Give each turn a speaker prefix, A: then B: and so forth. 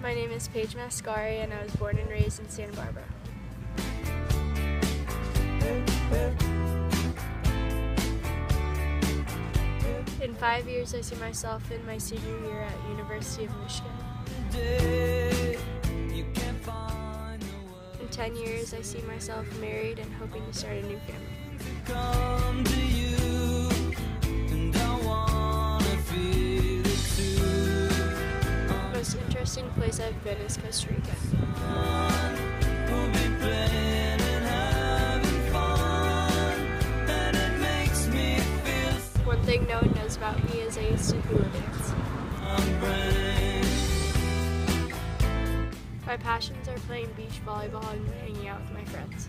A: My name is Paige Mascari and I was born and raised in Santa Barbara. In five years, I see myself in my senior year at University of Michigan. In 10 years, I see myself married and hoping to start a new family. Place I've been is Costa Rica. One thing no one knows about me is I used to hula dance. My passions are playing beach volleyball and hanging out with my friends.